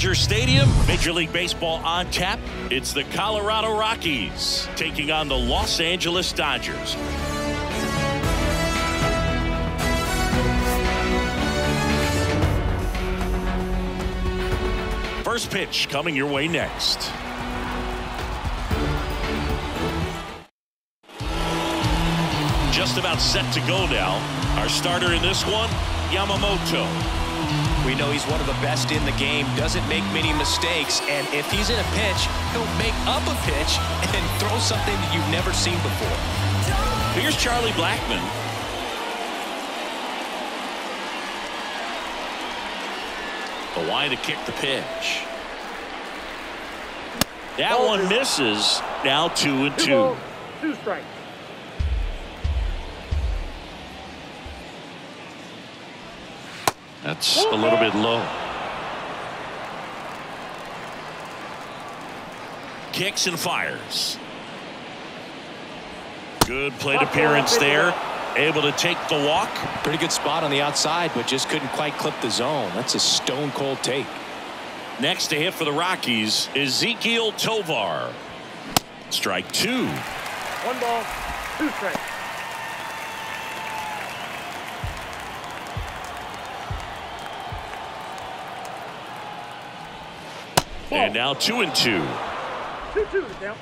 Dodger Stadium, Major League Baseball on tap. It's the Colorado Rockies taking on the Los Angeles Dodgers. First pitch coming your way next. Just about set to go now. Our starter in this one, Yamamoto. We know he's one of the best in the game, doesn't make many mistakes, and if he's in a pitch, he'll make up a pitch and throw something that you've never seen before. Here's Charlie Blackmon. The wide to kick the pitch. That one misses. Now two and two. Two strikes. That's a little bit low. Kicks and fires. Good plate appearance there. Able to take the walk. Pretty good spot on the outside, but just couldn't quite clip the zone. That's a stone cold take. Next to hit for the Rockies, Ezequiel Tovar. Strike two. One ball, two strikes. And now two and two. Two two to count.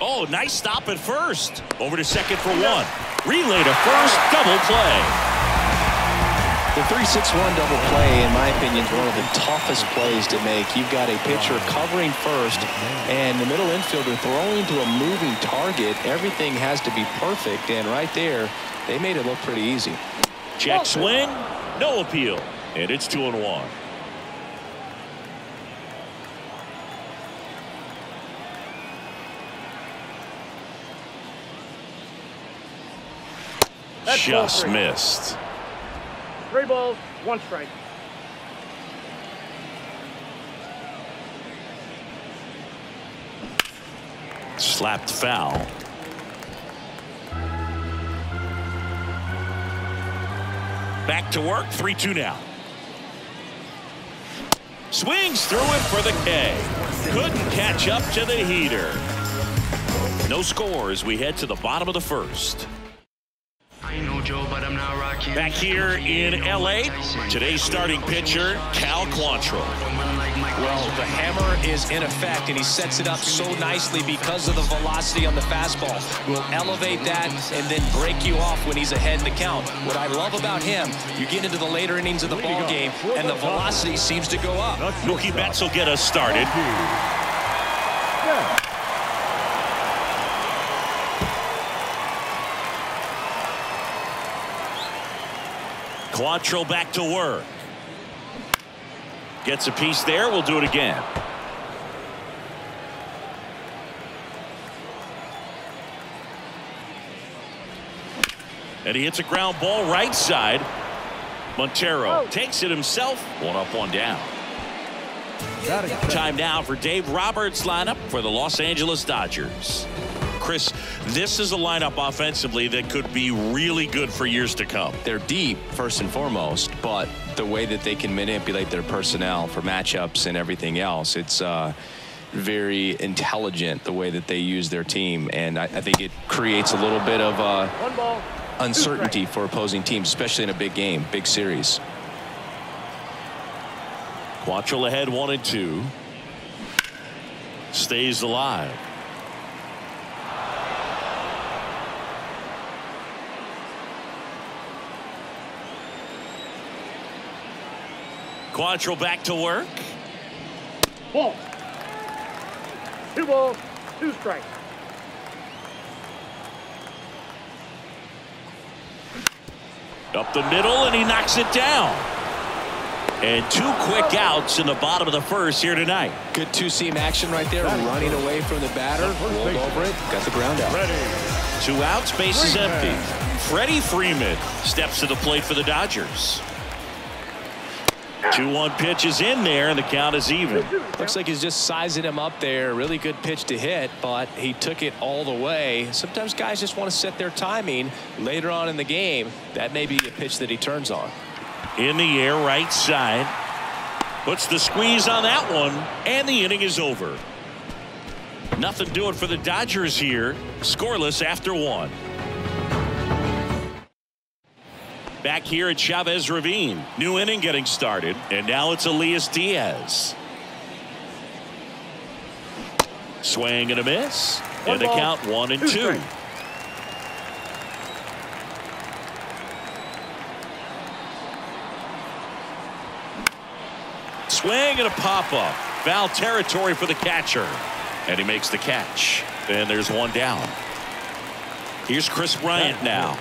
Oh, nice stop at first. Over to second for one. Relay to first. Double play. The 3-6-1 double play, in my opinion, is one of the toughest plays to make. You've got a pitcher covering first, and the middle infielder throwing to a moving target. Everything has to be perfect, and right there, they made it look pretty easy. Check swing. No appeal. And it's two and one. That's Just three. missed. Three balls, one strike. Slapped foul. Back to work. 3-2 now. Swings through it for the K. Couldn't catch up to the heater. No score as we head to the bottom of the first. Back here in L.A., today's starting pitcher, Cal Quantrill. Well, the hammer is in effect, and he sets it up so nicely because of the velocity on the fastball. Will elevate that and then break you off when he's ahead in the count. What I love about him, you get into the later innings of the ball game, and the velocity seems to go up. Mookie Betts will get us started. Quantrill back to work. Gets a piece there. We'll do it again. And he hits a ground ball right side. Montero oh. takes it himself. One up, one down. Time now for Dave Roberts' lineup for the Los Angeles Dodgers. Chris, this is a lineup offensively that could be really good for years to come. They're deep, first and foremost, but the way that they can manipulate their personnel for matchups and everything else, it's uh, very intelligent the way that they use their team. And I, I think it creates a little bit of uh, One ball, uncertainty for opposing teams, especially in a big game, big series. Quantrill ahead one and two. Stays alive. Quantrill back to work. ball. Two balls, two strikes. Up the middle, and he knocks it down. And two quick outs in the bottom of the first here tonight. Good two-seam action right there, running away from the batter, rolled over it, got the ground out. Ready. Two outs, base is empty. Freddie Freeman steps to the plate for the Dodgers. 2-1 pitch is in there, and the count is even. Looks like he's just sizing him up there. Really good pitch to hit, but he took it all the way. Sometimes guys just want to set their timing later on in the game. That may be a pitch that he turns on. In the air, right side. Puts the squeeze on that one, and the inning is over. Nothing doing for the Dodgers here. Scoreless after one. Back here at Chavez Ravine. New inning getting started. And now it's Elias Diaz. Swing and a miss. One and the ball, count one and two two. Swing and a pop up. Foul territory for the catcher. And he makes the catch. And there's one down. Here's Kris Bryant now.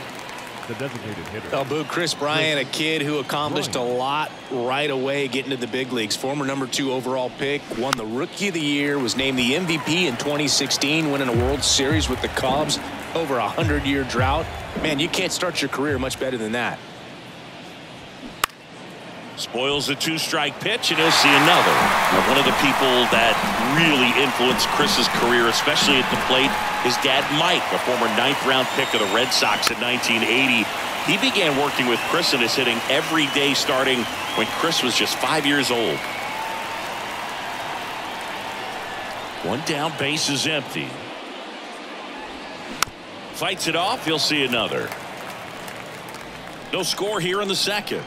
The designated hitter. Oh, boo, Kris Bryant, a kid who accomplished a lot right away getting to the big leagues. Former number two overall pick, won the Rookie of the Year, was named the MVP in 2016, winning a World Series with the Cubs over a 100-year drought. Man, you can't start your career much better than that. Spoils the two-strike pitch, and he'll see another. One of the people that really influenced Kris's career, especially at the plate, is dad Mike, a former ninth-round pick of the Red Sox in 1980. He began working with Kris in his hitting every day starting when Kris was just five years old. One down, base is empty. Fights it off, he'll see another. No score here in the second.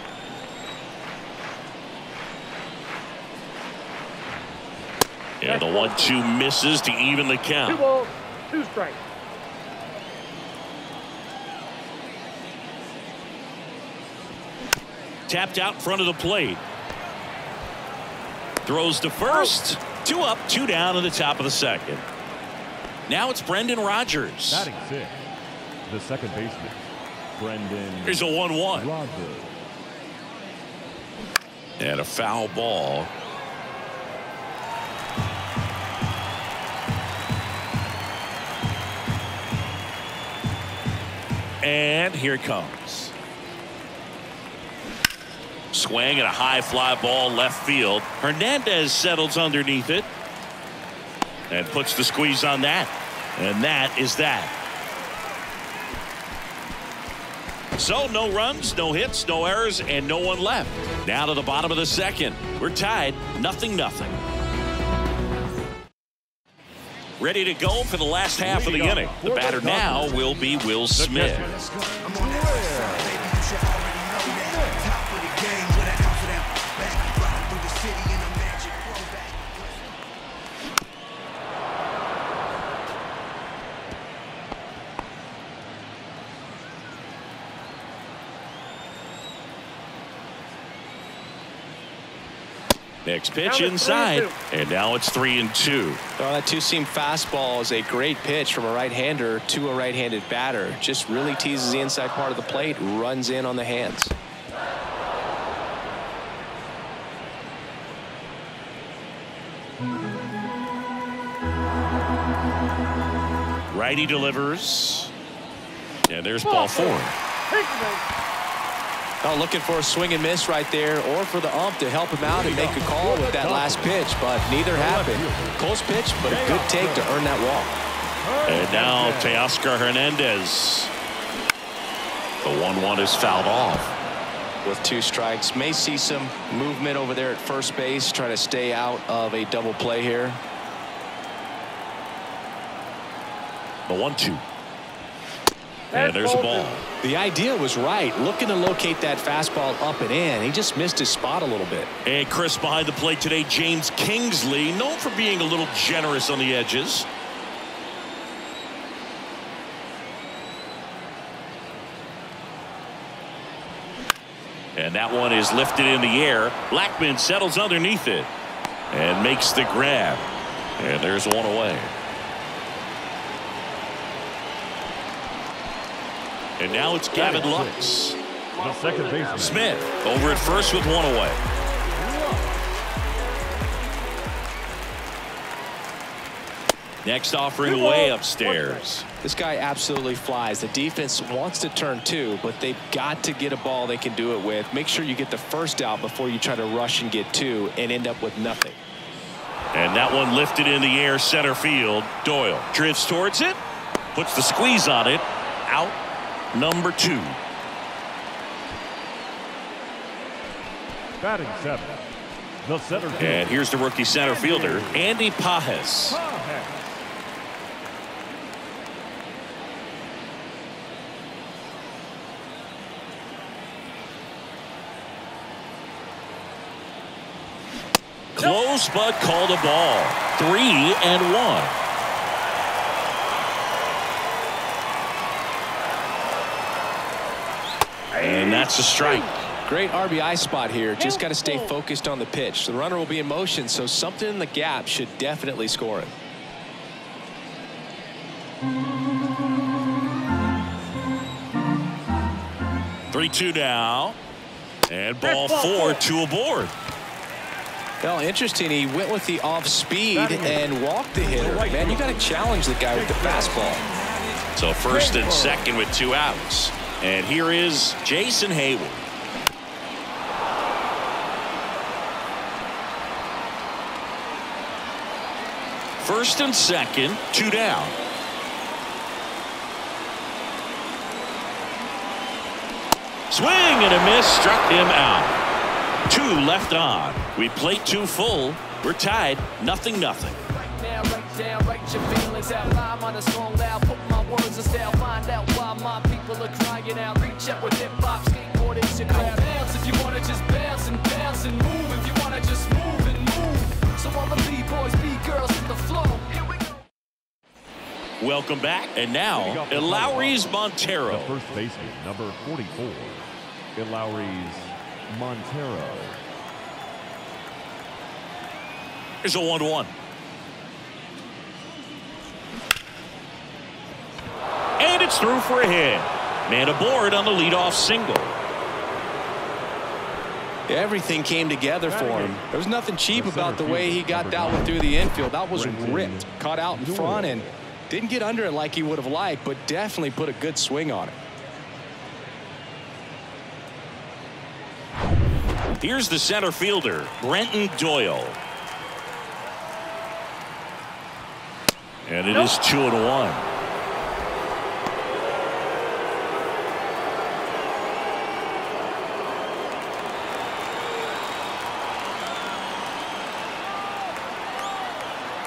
And the one-two misses to even the count. Two count. balls, two strikes. Tapped out front of the plate. Throws to first. Two up, two down in the top of the second. Now it's Brendan Rodgers. Batting six. The second baseman. Brendan Here's a 1-1. Rodgers. And a foul ball. And here it comes. Swing and a high fly ball left field. Hernandez settles underneath it. And puts the squeeze on that. And that is that. So no runs, no hits, no errors, and no one left. Now to the bottom of the second. We're tied, nothing, nothing. Ready to go for the last half of the inning. The batter now will be Will Smith. Next pitch Now it's three and inside. And now it's three and two. Well, that two-seam fastball is a great pitch from a right-hander to a right-handed batter. Just really teases the inside part of the plate, runs in on the hands. Righty delivers. And there's ball four. Oh, looking for a swing and miss right there, or for the ump to help him out and make a call with that last pitch, but neither happened. Close pitch, but a good take to earn that walk. And now Teoscar Hernandez. The 1-1 is fouled off. With two strikes, may see some movement over there at first base, trying to stay out of a double play here. The 1-2. And there's a ball. The idea was right, looking to locate that fastball up and in. He just missed his spot a little bit. And Chris behind the plate today, James Kingsley, known for being a little generous on the edges. And that one is lifted in the air. Blackmon settles underneath it and makes the grab. And there's one away. And now it's Gavin Lux. The second baseman. Smith over at first with one away. Next offering way upstairs. This guy absolutely flies. The defense wants to turn two, but they've got to get a ball they can do it with. Make sure you get the first out before you try to rush and get two and end up with nothing. And that one lifted in the air center field. Doyle drifts towards it. Puts the squeeze on it. Out number two. Batting seven. The center field. And here's the rookie center fielder, Andy Pages. Close but called a ball. Three and one. And that's a strike. Great RBI spot here. Just got to stay focused on the pitch. The runner will be in motion, so something in the gap should definitely score it. Three two now. And ball four to a board. Well, interesting. He went with the off speed and walked the hitter. Man, you got to challenge the guy with the fastball. So first and second with two outs. And here is Jason Heyward. First and second, two down. Swing and a miss struck him out. Two left on. We play two full. We're tied, nothing, nothing. now, right down, your feelings out on a put words in style, find out why my people are crying out, reach out with hip hop, skateboard is your crowd. Bounce if you wanna just bounce and bounce and move if you wanna just move and move. So all the B-boys, B-girls hit the flow. Here we go. Welcome back. And now, Leading off the The Montero. first baseman, number 44. Elehuris Montero. Here's a 1 1. And through for a hit. Man aboard on the leadoff single. Everything came together for him. There was nothing cheap about the way he got that one through the infield. That was ripped. Caught out in front and didn't get under it like he would have liked, but definitely put a good swing on it. Here's the center fielder, Brenton Doyle. And it is 2 and 1.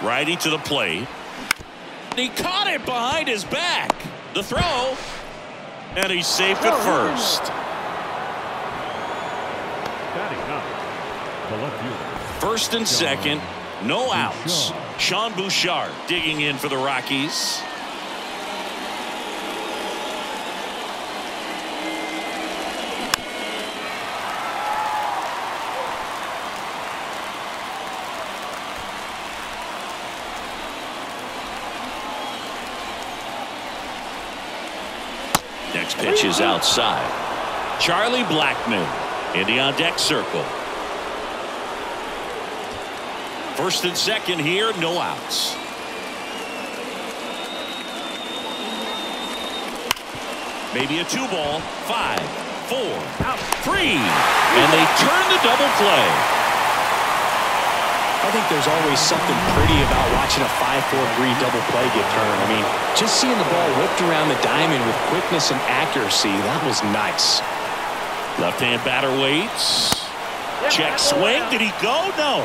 Righty to the plate. He caught it behind his back. The throw. And he's safe at oh, first. Batting ninth. The left fielder. First and second, no outs. Sean Bouchard digging in for the Rockies. Is outside. Charlie Blackmon in the on deck circle. First and second here, no outs. Maybe a two ball, five, four, three, and they turn the double play. I think there's always something pretty about watching a 5-4-3 double play get turned. I mean, just seeing the ball whipped around the diamond with quickness and accuracy, that was nice. Left hand batter waits. Check swing. Did he go? No.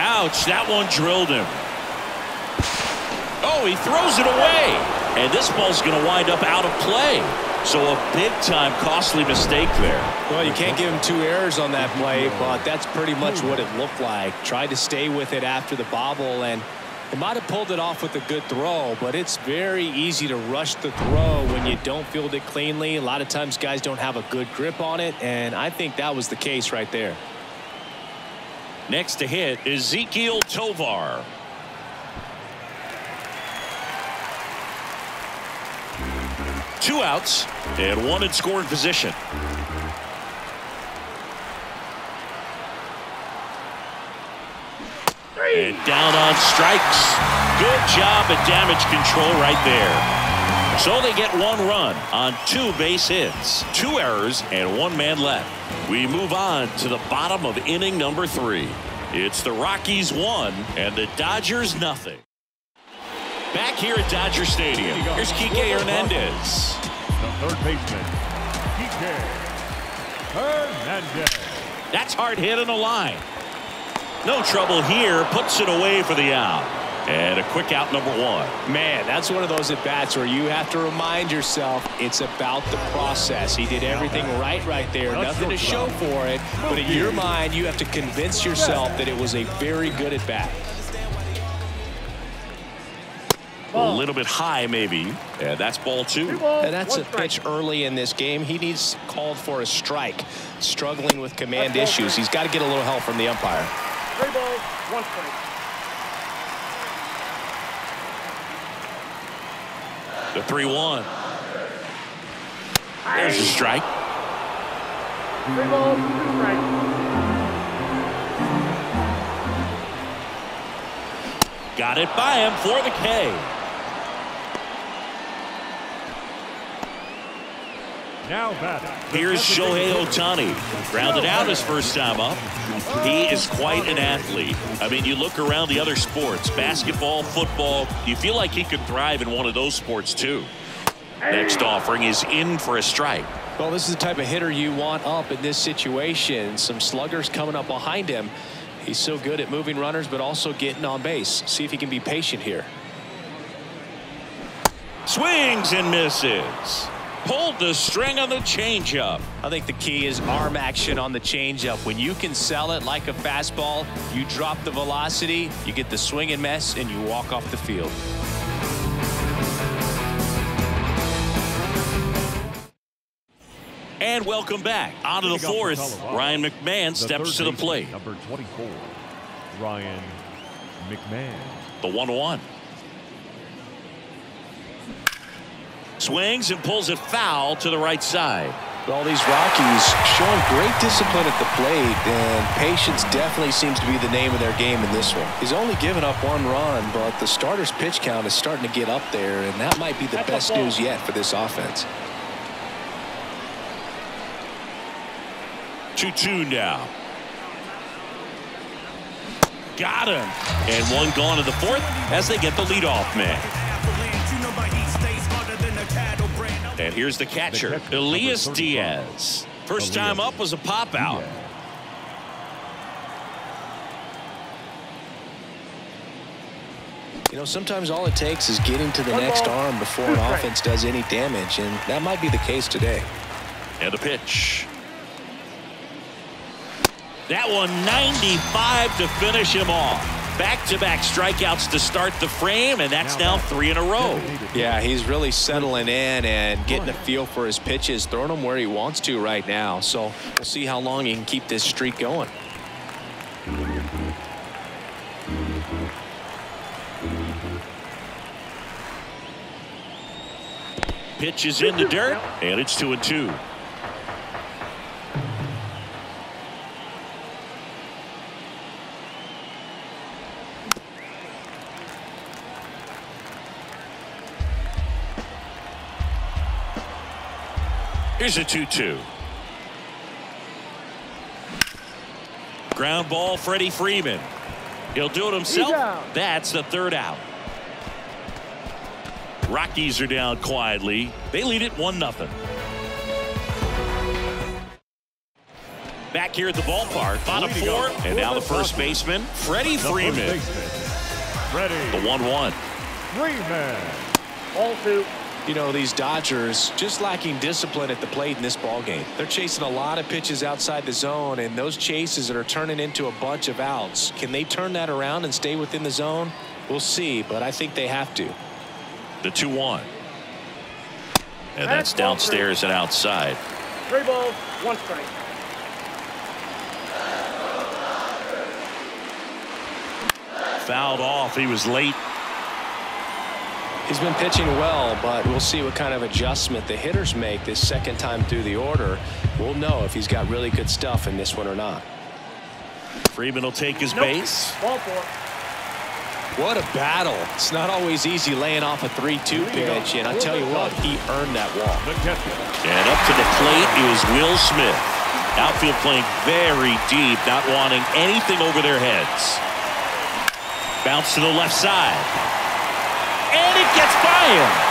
Ouch, that one drilled him. Oh, he throws it away. And this ball's going to wind up out of play. So a big time costly mistake there. Well, you can't give him two errors on that play, but that's pretty much what it looked like. Tried to stay with it after the bobble, and it might have pulled it off with a good throw, but it's very easy to rush the throw when you don't field it cleanly. A lot of times guys don't have a good grip on it, and I think that was the case right there. Next to hit Ezequiel Tovar. two outs and one in scoring position. Three. And down on strikes. Good job at damage control right there. So they get one run on two base hits, two errors, and one man left. We move on to the bottom of inning number three. It's the Rockies one and the Dodgers nothing. Back here at Dodger Stadium, here's Kike Hernandez. The third baseman, Kike Hernandez. That's hard hit in the line. No trouble here. Puts it away for the out. And a quick out number one. Man, that's one of those at bats where you have to remind yourself it's about the process. He did everything right right there. Nothing to show for it. But in your mind, you have to convince yourself that it was a very good at A little bit high, maybe. And that's ball two. Two balls, And that's a strike. pitch early in this game. He needs called for a strike. Struggling with command That's issues. He's got to get a little help from the umpire. Three balls, one strike. The 3 1. There's a strike. Three balls, two strikes. Got it by him for the K. Now batting. Here's Shohei baseman, Ohtani. Grounded out his first time up. He is quite an athlete. I mean, you look around the other sports, basketball, football, you feel like he could thrive in one of those sports too. Next offering is in for a strike. Well, this is the type of hitter you want up in this situation. Some sluggers coming up behind him. He's so good at moving runners, but also getting on base. See if he can be patient here. Swings and misses. Pulled the string on the changeup. I think the key is arm action on the changeup. When you can sell it like a fastball, you drop the velocity, you get the swing and mess, and you walk off the field. And welcome back. Onto the fourth. Ryan McMahon the steps to the plate. Number 24, Ryan McMahon. The 1 1. Swings and pulls it foul to the right side. All these Rockies showing great discipline at the plate, and patience definitely seems to be the name of their game in this one. He's only given up one run, but the starter's pitch count is starting to get up there, and that might be the That's best news yet for this offense. 2 2 now. Got him. And one gone to the fourth as they get the leadoff man. And here's the catcher, The catcher, Elias Diaz. First time up was a pop out. Diaz. You know, sometimes all it takes is getting to the One next ball, arm before an offense does any damage, and that might be the case today. And a pitch. That one 95 to finish him off. Back-to-back strikeouts to start the frame, and that's now three in a row. Yeah, he's really settling in and getting a feel for his pitches, throwing them where he wants to right now. So we'll see how long he can keep this streak going. Pitch is in the dirt, and it's two and two. Here's a 2-2. Ground ball, Freddie Freeman. He'll do it himself. That's the third out. Rockies are down quietly. They lead it 1 0. Back here at the ballpark, bottom Leading four, and now the first baseman, Freddie Freeman. Freddie The 1 1. Freeman. All two. You know, these Dodgers just lacking discipline at the plate in this ball game. They're chasing a lot of pitches outside the zone, and those chases that are turning into a bunch of outs. Can they turn that around and stay within the zone? We'll see, but I think they have to. The 2 1. And That's that's downstairs and outside. Three balls, one strike. Fouled off. He was late. He's been pitching well, but we'll see what kind of adjustment the hitters make this second time through the order. We'll know if he's got really good stuff in this one or not. Freeman will take his Nope. base. Ball four. What a battle. It's not always easy laying off a 3-2 pitch, and I tell you what, he earned that walk. And up to the plate is Will Smith. Outfield playing very deep, not wanting anything over their heads. Bounce to the left side. And it gets by him.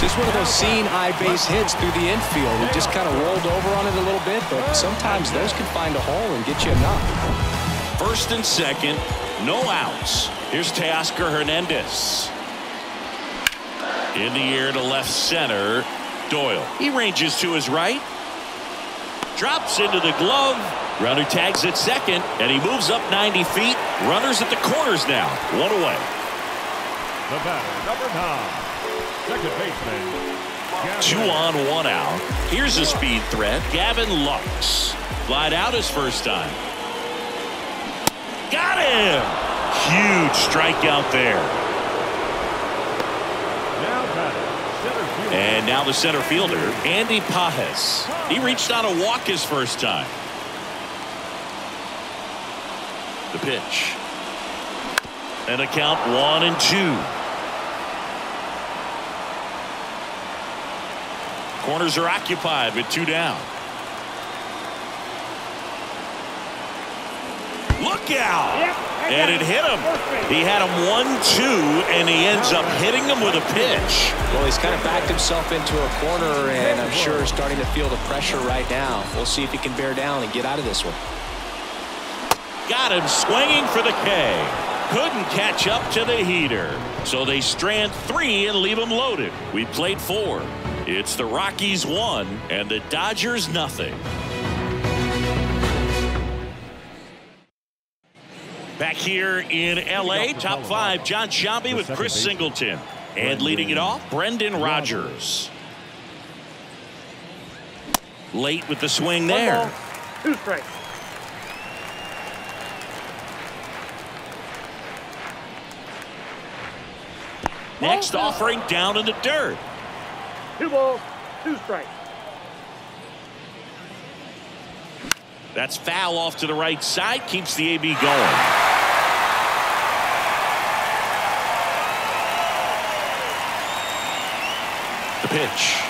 Just one of those seeing eye base hits through the infield. He just kind of rolled over on it a little bit, but sometimes those can find a hole and get you a knock. First and second, no outs. Here's Teoscar Hernandez. In the air to left center, Doyle. He ranges to his right. Drops into the glove. Runner tags at second, and he moves up 90 feet. Runners at the corners now. One away. The batter, number nine. Second baseman. Gavin. Two on, one out. Here's a speed threat. Gavin Lux. Flied out his first time. Got him! Huge strikeout there. Now batter, center fielder. And now the center fielder, Andy Pages. He reached on a walk his first time. The pitch. And a count one and two. Corners are occupied with two down. Look out! Yep. And it hit him. He had him one, two, and he ends up hitting him with a pitch. Well, he's kind of backed himself into a corner, and I'm sure starting to feel the pressure right now. We'll see if he can bear down and get out of this one. Got him swinging for the K. Couldn't catch up to the heater. So they strand three and leave him loaded. We played four. It's the Rockies one and the Dodgers nothing. Back here in L.A., top five, Jon Sciambi with Chris Singleton. And leading it off, Brendan Rodgers. Late with the swing there. ball, two strikes. Next offering down in the dirt. Two balls, two strikes. That's foul off to the right side. Keeps the AB going. The pitch.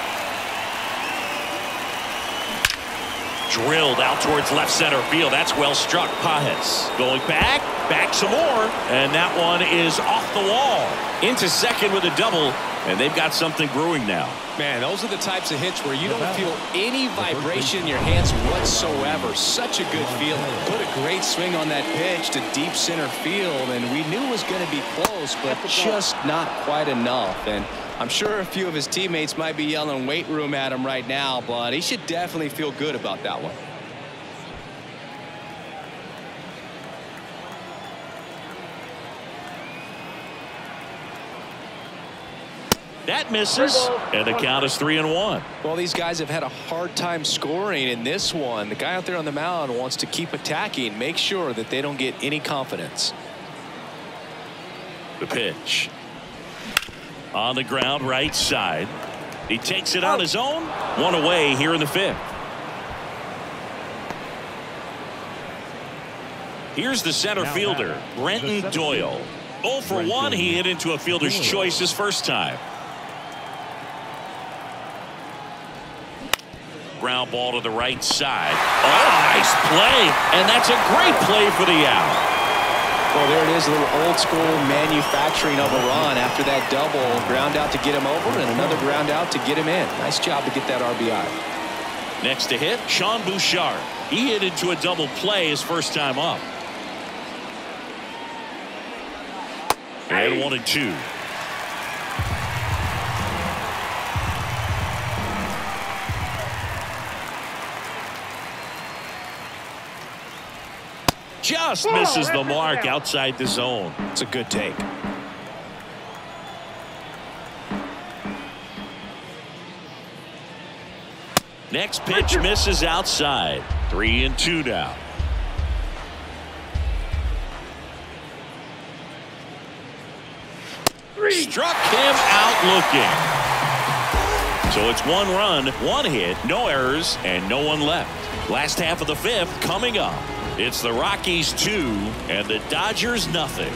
Drilled out towards left center field. That's well struck. Pages going back, back some more, and that one is off the wall. Into second with a double, and they've got something brewing now. Man, those are the types of hits where you don't feel any vibration in your hands whatsoever. Such a good feeling. Put a great swing on that pitch to deep center field, and we knew it was going to be close, but just not quite enough. And I'm sure a few of his teammates might be yelling weight room at him right now, but he should definitely feel good about that one. That misses, and the count is three and one. Well, these guys have had a hard time scoring in this one. The guy out there on the mound wants to keep attacking, make sure that they don't get any confidence. The pitch. On the ground, right side. He takes it on oh. his own. One away here in the fifth. Here's the center fielder, Brenton Doyle. 0 for 1. He hit into a fielder's choice his first time. Ground ball to the right side. Oh, nice play. And that's a great play for the out. Well, there it is, a little old school manufacturing of a run after that double. Ground out to get him over and another ground out to get him in. Nice job to get that RBI. Next to hit, Sean Bouchard. He hit into a double play his first time up. And one and two. Just misses the mark outside the zone. It's a good take. Next pitch misses outside. Three and two now. Struck him out looking. So it's one run, one hit, no errors, and no one left. Last half of the fifth coming up. It's the Rockies two and the Dodgers nothing.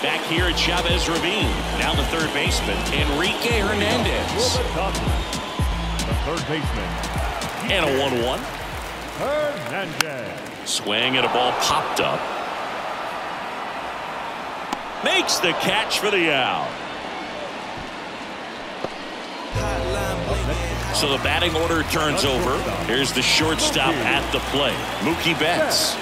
Back here at Chavez Ravine. Now the third baseman, Enrique Hernandez. The third baseman, And a 1 1. Hernandez. Swing and a ball popped up. Makes the catch for the out. So the batting order turns over. Here's the shortstop at the plate. Mookie Betts.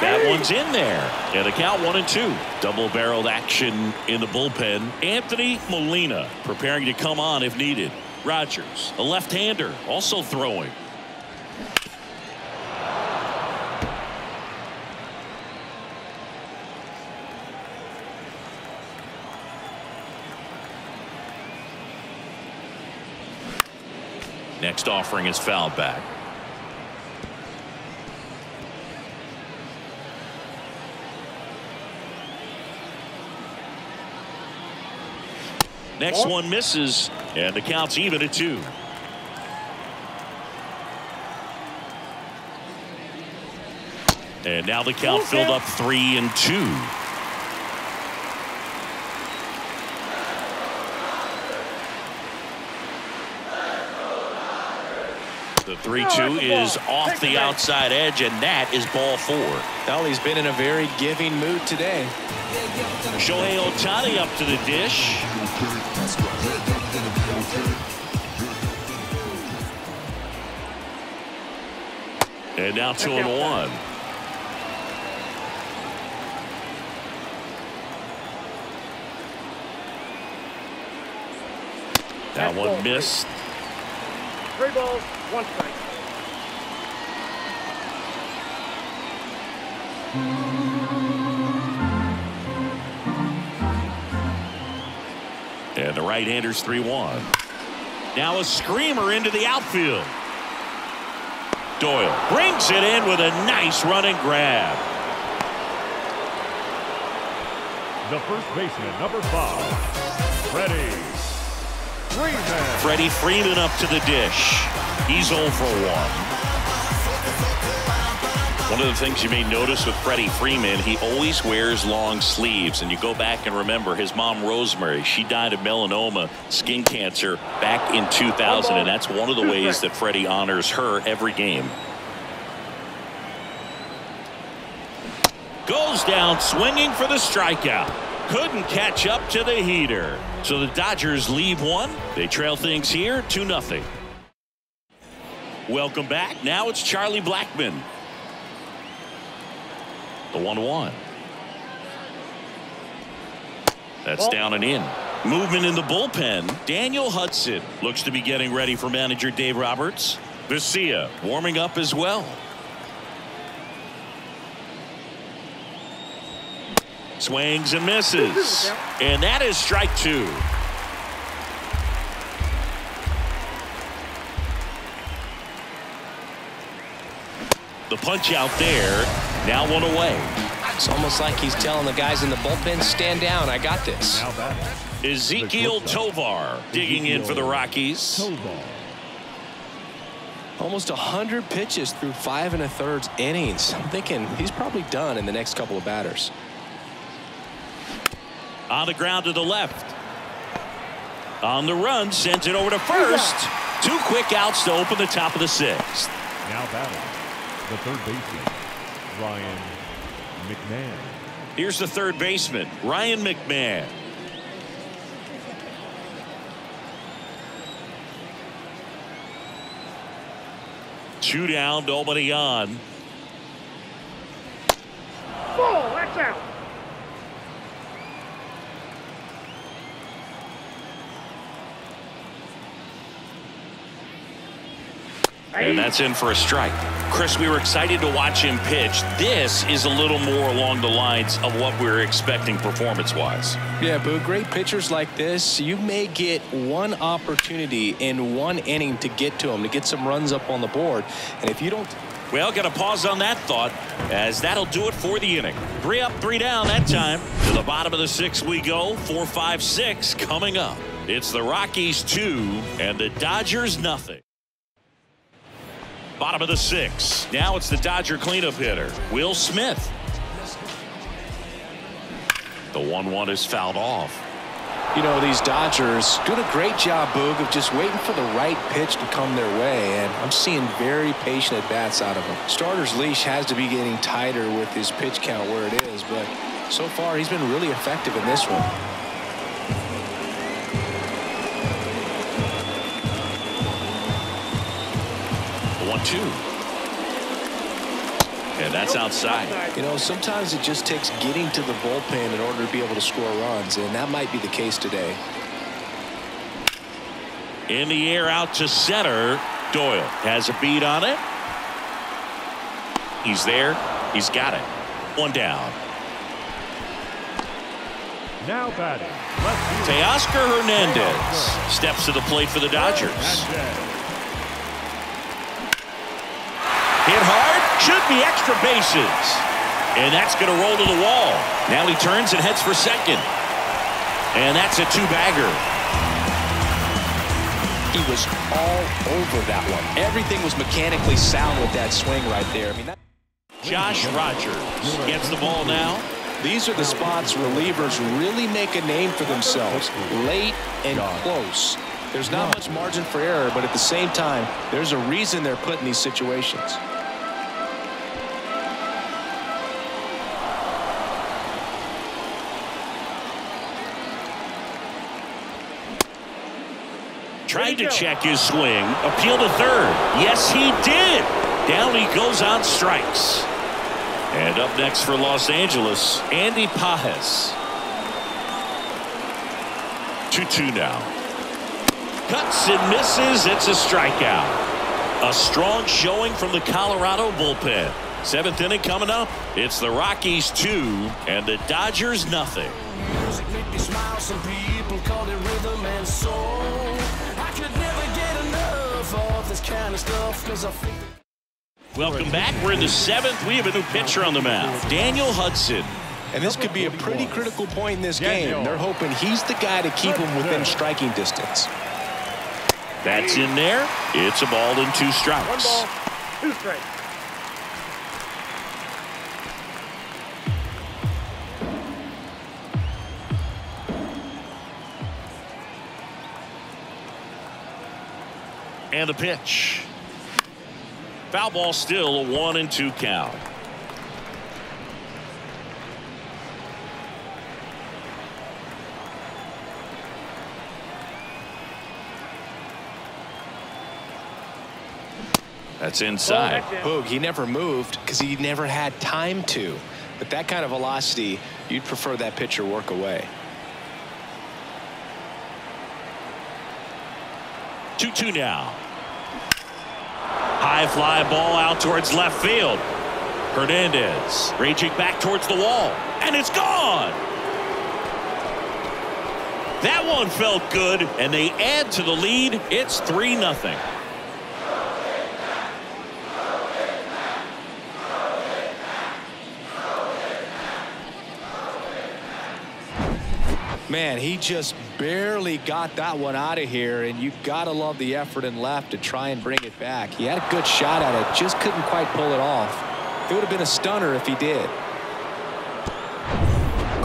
That one's in there. And the count one and two. Double barreled action in the bullpen. Anthony Molina preparing to come on if needed. Rogers, a left-hander, also throwing. Offering is fouled back. Next one misses, and the count's even at two. And now the count filled up three and two. The 3-2 is off the outside edge, and that is ball four. Well, he's been in a very giving mood today. Shohei Ohtani up to the dish. And now two and one. That one missed. Three balls, one strike. And the right-hander's 3-1. Now a screamer into the outfield. Doyle brings it in with a nice running grab. The first baseman, number five, Freddie Freeman. Freddie Freeman up to the dish. He's 0 for 1. One of the things you may notice with Freddie Freeman, he always wears long sleeves. And you go back and remember his mom, Rosemary, she died of melanoma, skin cancer, back in 2000. And that's one of the ways that Freddie honors her every game. Goes down swinging for the strikeout. Couldn't catch up to the heater. So the Dodgers leave one. They trail things here 2 nothing. Welcome back. Now it's Charlie Blackmon. The 1 1. That's down and in. Movement in the bullpen. Daniel Hudson looks to be getting ready for manager Dave Roberts. Vesia warming up as well. Swings and misses. And that is strike two. The punch out there. Now one away. It's almost like he's telling the guys in the bullpen, stand down. I got this. Ezequiel Tovar digging in for the Rockies. Tovar. Almost 100 pitches through five and a third innings. I'm thinking he's probably done in the next couple of batters. On the ground to the left. On the run, sends it over to first. Two quick outs to open the top of the sixth. Now batting, the third baseman, Ryan McMahon. Here's the third baseman, Ryan McMahon. Two down, nobody on. Ball, that's out. And that's in for a strike. Chris, we were excited to watch him pitch. This is a little more along the lines of what we were expecting performance-wise. Yeah, but great pitchers like this, you may get one opportunity in one inning to get to them, to get some runs up on the board. And if you don't Well, got to pause on that thought, as that'll do it for the inning. Three up, three down that time. To the bottom of the sixth we go. Four, five, six coming up. It's the Rockies two and the Dodgers nothing. Bottom of the six. Now it's the Dodger cleanup hitter, Will Smith. The 1 1 is fouled off. You know, these Dodgers doing a great job, Boog, of just waiting for the right pitch to come their way, and I'm seeing very patient at-bats out of them. Starter's leash has to be getting tighter with his pitch count where it is, but so far he's been really effective in this one. Two. And that's outside. You know, sometimes it just takes getting to the bullpen in order to be able to score runs, and that might be the case today. In the air out to center. Doyle has a beat on it. He's there. He's got it. One down. Now batting. Left field. Teoscar Hernandez steps to the plate for the Dodgers. Should be extra bases. And that's going to roll to the wall. Now he turns and heads for second. And that's a two-bagger. He was all over that one. Everything was mechanically sound with that swing right there. I mean, that Josh Rogers gets the ball now. These are the spots relievers really make a name for themselves late and close. There's not much margin for error, but at the same time, there's a reason they're put in these situations. Tried to check his swing. Appeal to third. Yes, he did. Down he goes on strikes. And up next for Los Angeles, Andy Pages. 2-2 now. Cuts and misses. It's a strikeout. A strong showing from the Colorado bullpen. Seventh inning coming up. It's the Rockies two and the Dodgers nothing. Music make me smile. Some people call it rhythm and soul. Enough this kind of stuff because I think. Welcome back. We're in the seventh. We have a new pitcher on the mound. Daniel Hudson. And this could be a pretty critical point in this game. They're hoping he's the guy to keep them within striking distance. That's in there. It's a ball and two strikes. One ball, two strikes. And the pitch. Foul ball still a one and two count. That's inside. Boog, he never moved because he never had time to. But that kind of velocity, you'd prefer that pitcher work away. 2-2 now. High fly ball out towards left field. Hernandez raging back towards the wall. And it's gone. That one felt good, and they add to the lead. It's 3 nothing. Man, he just barely got that one out of here, and you've got to love the effort and left to try and bring it back. He had a good shot at it, just couldn't quite pull it off. It would have been a stunner if he did.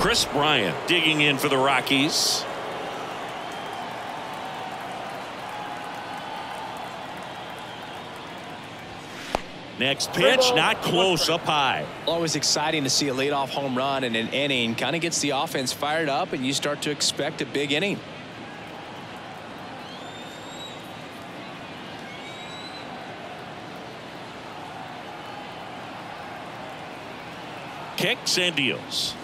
Kris Bryant digging in for the Rockies. Next pitch, not close, up high. Always exciting to see a leadoff home run in an inning. Kind of gets the offense fired up, and you start to expect a big inning. Kicks and deals.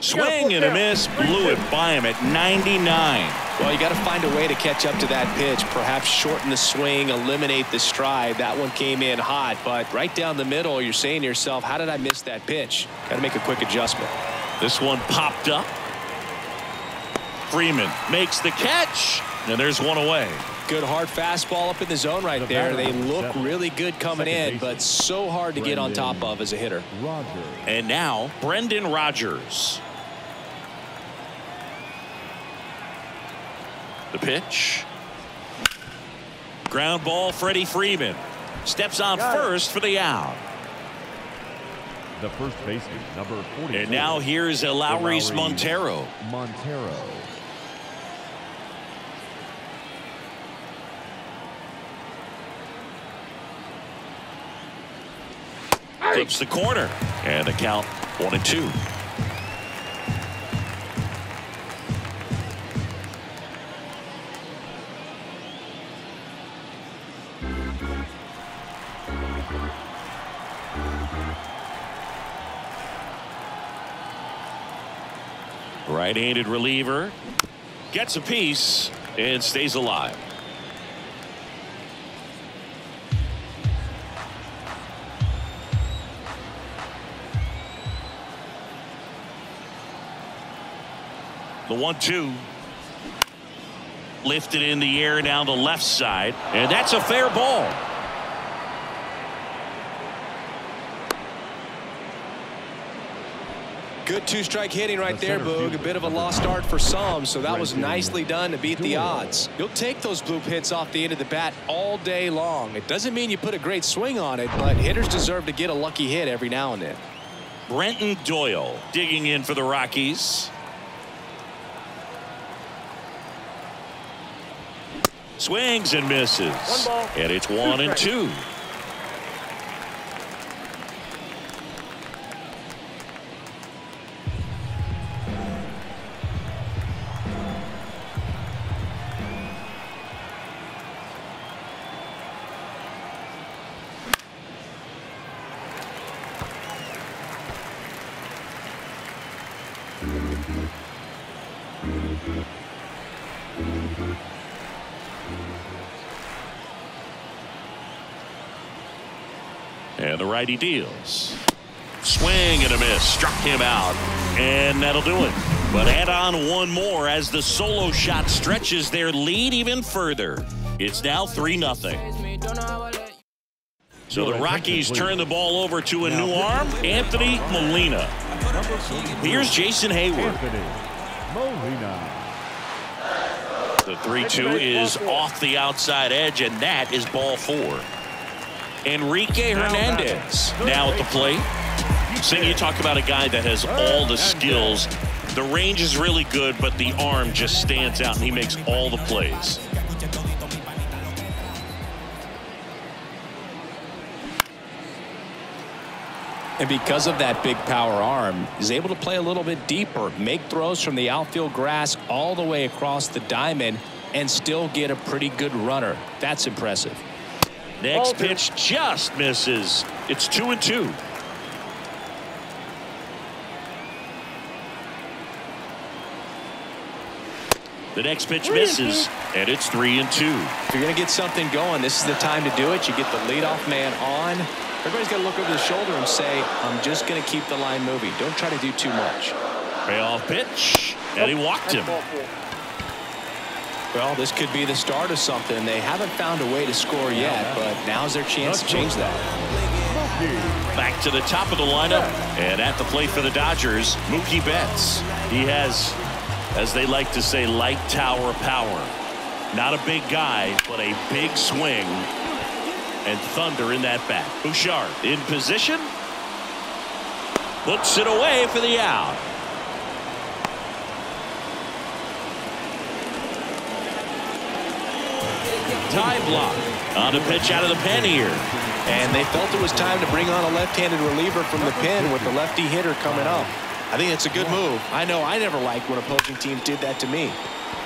Swing and a miss, blew it by him at 99. Well, you got to find a way to catch up to that pitch. Perhaps shorten the swing, eliminate the stride. That one came in hot, but right down the middle, you're saying to yourself, how did I miss that pitch? Got to make a quick adjustment. This one popped up. Freeman makes the catch, and there's one away. Good hard fastball up in the zone right there. They look really good coming in, but so hard to get on top of as a hitter. Rogers. And now, Brendan Rodgers. The pitch. Ground ball, Freddie Freeman. Steps on Got it. first for the out. The first baseman, number 44. And now here's Elehuris Elehuris Montero. Montero. Flips the corner. And the count one and two. Right-handed reliever gets a piece and stays alive. The one-two. Lifted in the air down the left side. And that's a fair ball. Good two-strike hitting right The there, Boog. A bit of a lost start for some, so that was nicely done to beat the odds. You'll take those bloop hits off the end of the bat all day long. It doesn't mean you put a great swing on it, but hitters deserve to get a lucky hit every now and then. Brenton Doyle digging in for the Rockies. Swings and misses. One ball, And it's one and two. Righty deals. Swing and a miss. Struck him out. And that'll do it. But add on one more as the solo shot stretches their lead even further. It's now 3 nothing. So the Rockies turn the ball over to a new arm, Anthony Molina. Here's Jason Heyward. Molina. The 3-2 is off the outside edge, and that is ball four. Enrique Hernandez now at the plate. Sing, you talk about a guy that has all the skills. The range is really good, but the arm just stands out, and he makes all the plays. And because of that big power arm, he's able to play a little bit deeper, make throws from the outfield grass all the way across the diamond, and still get a pretty good runner. That's impressive. Next Ball two. pitch just misses. It's two and two. The next pitch misses, and it's three and two. If you're going to get something going, this is the time to do it. You get the leadoff man on. Everybody's got to look over the shoulder and say, I'm just going to keep the line moving. Don't try to do too much. Payoff pitch, and he walked him. That's ball four. Well, this could be the start of something. They haven't found a way to score yet, but now's their chance to change that. Back to the top of the lineup and at the plate for the Dodgers, Mookie Betts. He has, as they like to say, light tower power. Not a big guy, but a big swing and thunder in that bat. Bouchard in position. Puts it away for the out. Ty Blach on a pitch out of the pen here. And they felt it was time to bring on a left-handed reliever from the pen with the lefty hitter coming up. I think it's a good move. I know I never liked when opposing teams did that to me.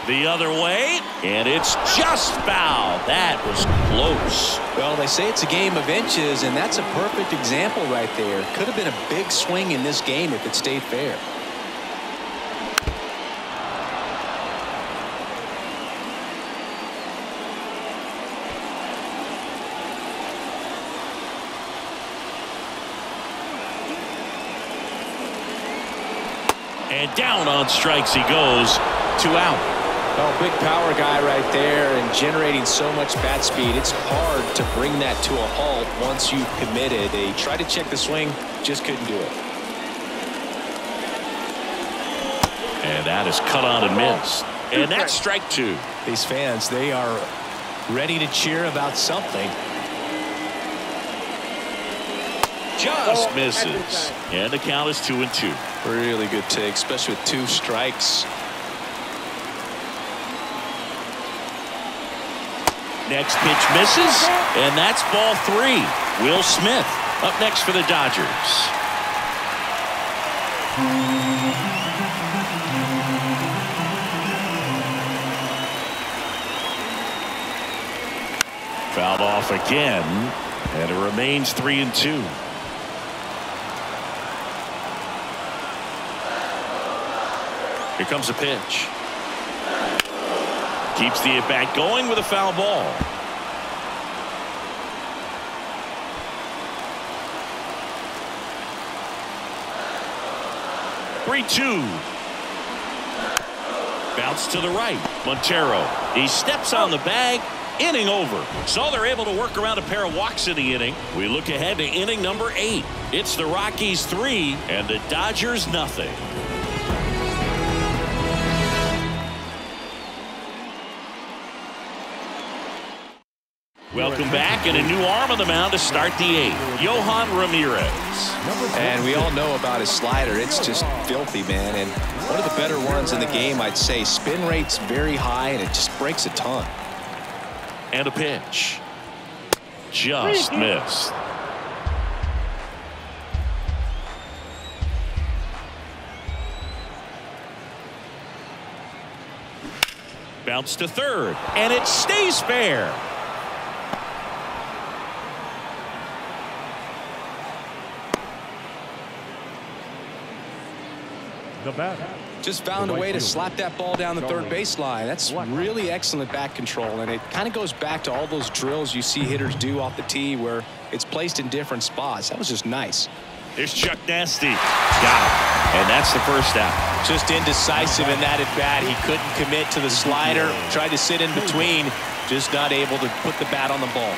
The other way, and it's just foul. That was close. Well, they say it's a game of inches, and that's a perfect example right there. Could have been a big swing in this game if it stayed fair. And down on strikes he goes. Two out. Oh, big power guy right there and generating so much bat speed. It's hard to bring that to a halt once you've committed. They tried to check the swing, just couldn't do it. And that is cut on and missed. And that's strike two. These fans, they are ready to cheer about something. Just oh, misses. And the count is two and two. Really good take, especially with two strikes. Next pitch misses, and that's ball three. Will Smith up next for the Dodgers. Fouled off again, and it remains three and two. Here comes a pitch. Keeps the at bat going with a foul ball. Three two. Bounce to the right. Montero. He steps on the bag. Inning over. So they're able to work around a pair of walks in the inning. We look ahead to inning number eight. It's the Rockies three and the Dodgers nothing. Welcome back and a new arm on the mound to start the eighth. Yohan Ramirez. And we all know about his slider. It's just filthy, man. And one of the better ones in the game, I'd say. Spin rate's very high, and it just breaks a ton. And a pitch. Just missed. Bounce to third, and it stays fair. The batter. Just found a The right way to slap that ball down the third baseline. That's really excellent back control, and it kind of goes back to all those drills you see hitters do off the tee where it's placed in different spots. That was just nice. Here's Chuck Nasty. Got him. And that's the first out. Just indecisive in that at bat. He couldn't commit to the slider. Tried to sit in between. Just not able to put the bat on the ball.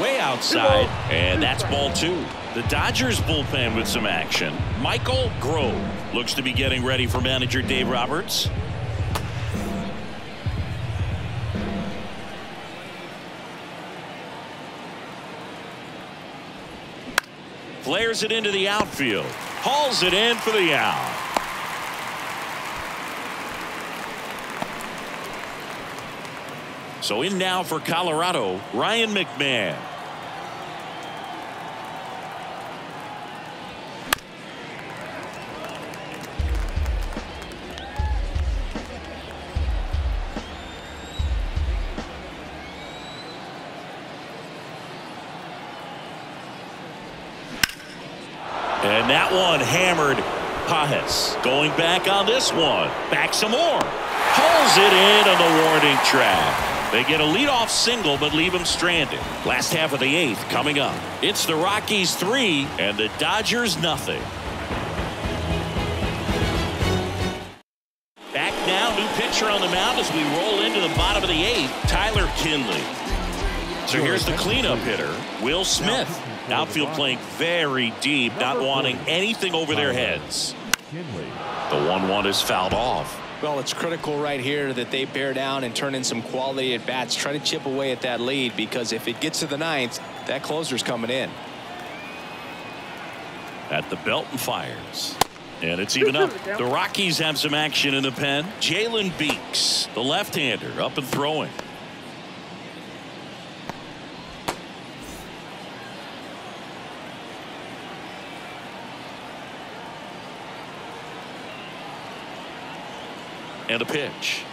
Way outside. And that's ball two. The Dodgers bullpen with some action. Michael Grove looks to be getting ready for manager Dave Roberts. Flares it into the outfield. Hauls it in for the out. So in now for Colorado, Ryan McMahon. And that one hammered Pages. Going back on this one. Back some more. Pulls it in on the warning track. They get a leadoff single but leave him stranded. Last half of the eighth coming up. It's the Rockies three and the Dodgers nothing. Back now, new pitcher on the mound as we roll into the bottom of the eighth, Tyler Kinley. So here's the cleanup hitter, Will Smith. Outfield playing very deep, not wanting anything over their heads. Kinley. The 1-1 is fouled off. Well, it's critical right here that they bear down and turn in some quality at bats. Try to chip away at that lead because if it gets to the ninth, that closer's coming in. At the belt and fires. And it's even up. The Rockies have some action in the pen. Jalen Beeks, the left-hander, up and throwing. And a pitch.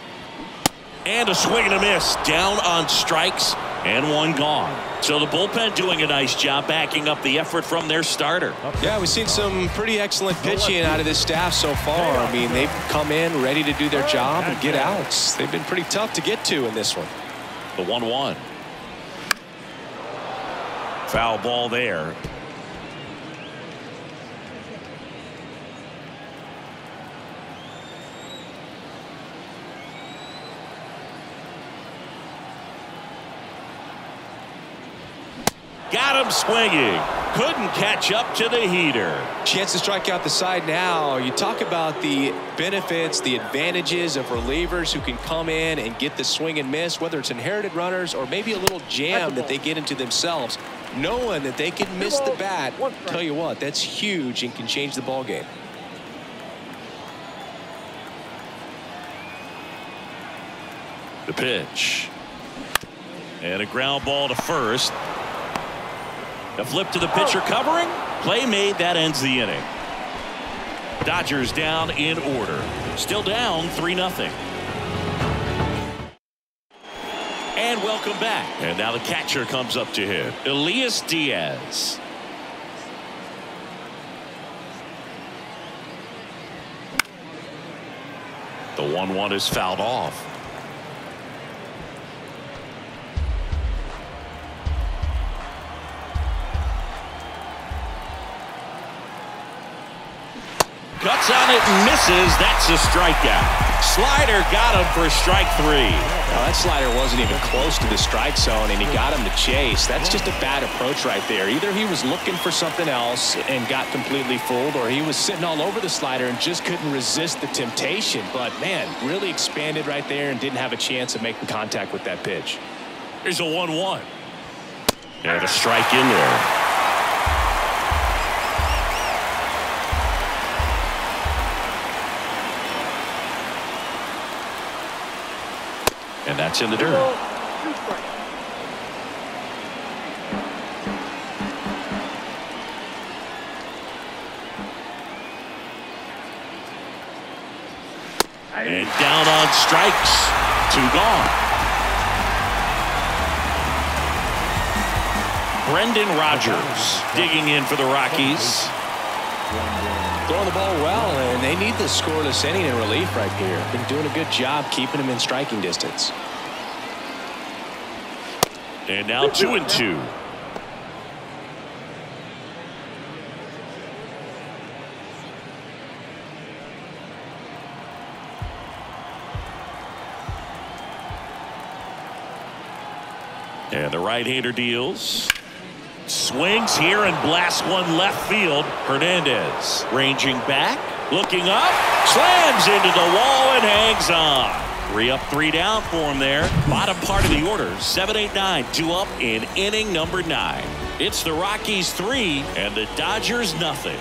And a swing and a miss. Down on strikes and one gone. So the bullpen doing a nice job backing up the effort from their starter. Yeah, we've seen some pretty excellent pitching out of this staff so far. I mean, they've come in ready to do their job and get outs. They've been pretty tough to get to in this one. The 1 1. Foul ball there. Got him swinging. couldn't catch up to the heater. Chance to strike out the side now. You talk about the benefits, the advantages of relievers who can come in and get the swing and miss, whether it's inherited runners or maybe a little jam that they get into themselves. Knowing that they can miss the bat, tell you what, that's huge and can change the ball game. The pitch. And a ground ball to first. A flip to the pitcher oh. covering. Play made. That ends the inning. Dodgers down in order. Still down 3 0. And welcome back. And now the catcher comes up to hit. Elias Diaz. The 1 1 is fouled off. Cuts on it and misses. That's a strikeout. Slider got him for strike three. Now, that slider wasn't even close to the strike zone, and he got him to chase. That's just a bad approach right there. Either he was looking for something else and got completely fooled, or he was sitting all over the slider and just couldn't resist the temptation. But, man, really expanded right there and didn't have a chance of making contact with that pitch. Here's a 1-1. And a strike in there. And that's in the dirt. And down on strikes. Two gone. Brendan Rodgers digging in for the Rockies. Throwing the ball well, and they need the scoreless inning in relief right here. Been doing a good job keeping them in striking distance. And now two and two. And the right-hander deals. Swings here and blasts one left field. Hernandez ranging back, looking up, slams into the wall and hangs on. Three up, three down for him there. Bottom part of the order, 7 8 9, two up in inning number nine. It's the Rockies three and the Dodgers nothing.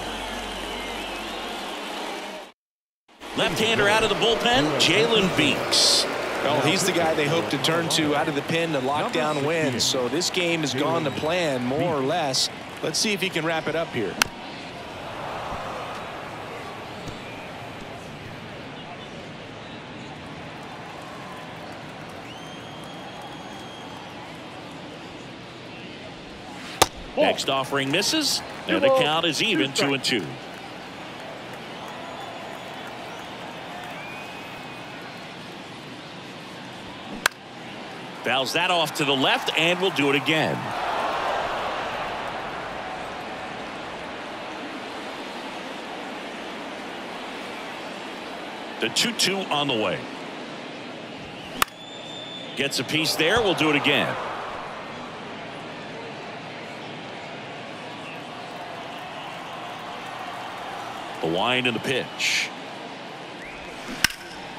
Left-hander out of the bullpen, Jalen Beeks. Well, he's the guy they hope to turn to out of the pen to lock down wins. So this game has gone to plan more or less. Let's see if he can wrap it up here. Next offering misses, and the count is even two and two. Fouls that off to the left and we'll do it again. The 2-2 on the way. Gets a piece there. We'll do it again. The wind and the pitch.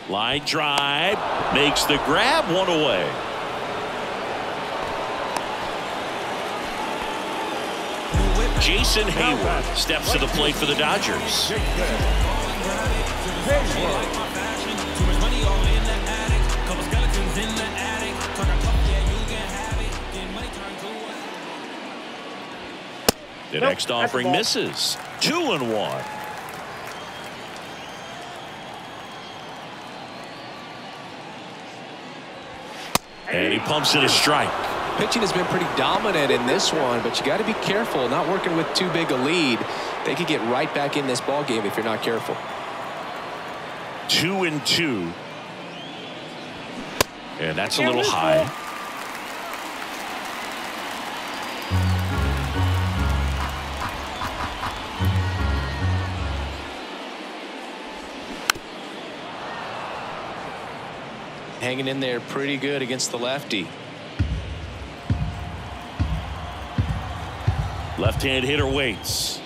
Line drive. Makes the grab one away. Jason Heyward steps to the plate for the Dodgers. The next offering misses. Two and one. And he pumps it a strike. Pitching has been pretty dominant in this one, but you got to be careful. Not working with too big a lead. They could get right back in this ball game if you're not careful. Two and two. And that's a little high. Hanging in there pretty good against the lefty. Left-hand hitter waits.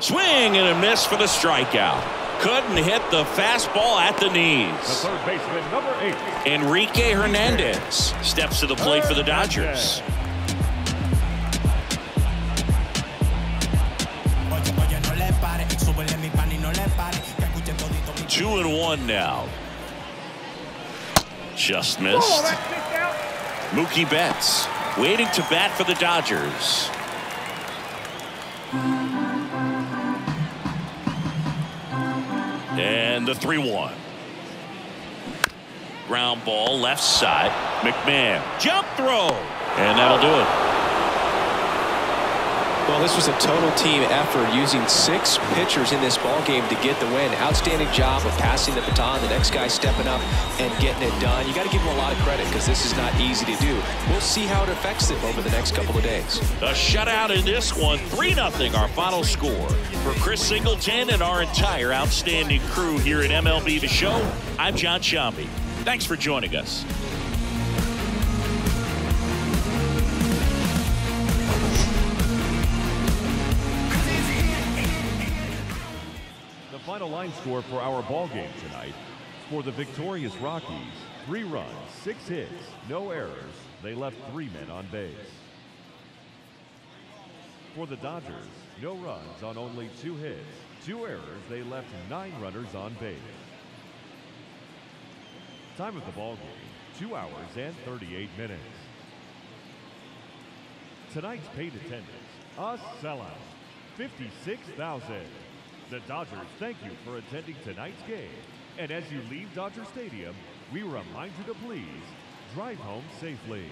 Swing and a miss for the strikeout. Couldn't hit the fastball at the The knees. third baseman, number eight. Enrique Hernandez steps to the plate for the Dodgers. Oye, oye, no le Just Oh, missed. out. Mookie Betts waiting to bat for the Dodgers. And the 3 1. Ground ball left side. McMahon. Jump throw. And that'll do it. Well, this was a total team effort using six pitchers in this ball game to get the win. Outstanding job of passing the baton. The next guy stepping up and getting it done. You got to give them a lot of credit because this is not easy to do. We'll see how it affects them over the next couple of days. The shutout in this one, 3 0 our final score. For Chris Singleton and our entire outstanding crew here at MLB The Show, I'm Jon Sciambi. Thanks for joining us. Score for our ball game tonight. For the victorious Rockies, three runs, six hits, no errors. They left three men on base. For the Dodgers, no runs on only two hits, two errors. They left nine runners on base. Time of the ball game, two hours and 38 minutes. Tonight's paid attendance, a sellout, 56,000. The Dodgers thank you for attending tonight's game. And as you leave Dodger Stadium, we remind you to please drive home safely.